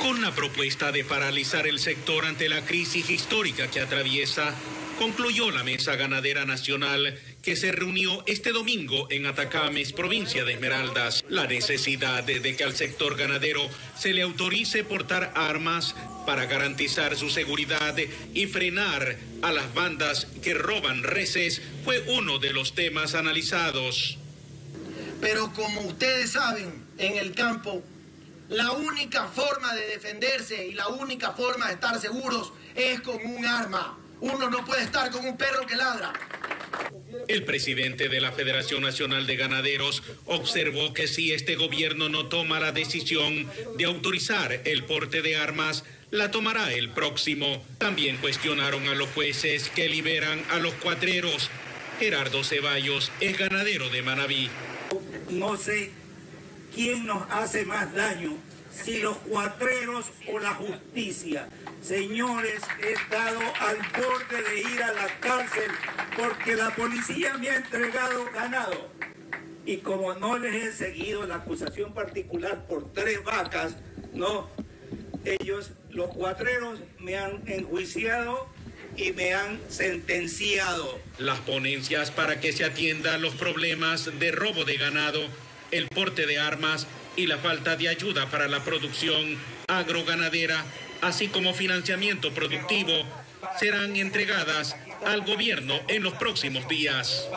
Con la propuesta de paralizar el sector ante la crisis histórica que atraviesa, concluyó la Mesa Ganadera Nacional que se reunió este domingo en Atacames, provincia de Esmeraldas. La necesidad de, que al sector ganadero se le autorice portar armas para garantizar su seguridad y frenar a las bandas que roban reses fue uno de los temas analizados. Pero como ustedes saben, en el campo, la única forma de defenderse y la única forma de estar seguros es con un arma. Uno no puede estar con un perro que ladra. El presidente de la Federación Nacional de Ganaderos observó que si este gobierno no toma la decisión de autorizar el porte de armas, la tomará el próximo. También cuestionaron a los jueces que liberan a los cuatreros. Gerardo Ceballos es ganadero de Manabí. No sé quién nos hace más daño, si los cuatreros o la justicia. Señores, he estado al borde de ir a la cárcel porque la policía me ha entregado ganado. Y como no les he seguido la acusación particular por tres vacas, no, ellos, los cuatreros, me han enjuiciado y me han sentenciado. Las ponencias para que se atiendan los problemas de robo de ganado, el porte de armas y la falta de ayuda para la producción agroganadera así como financiamiento productivo, serán entregadas al gobierno en los próximos días.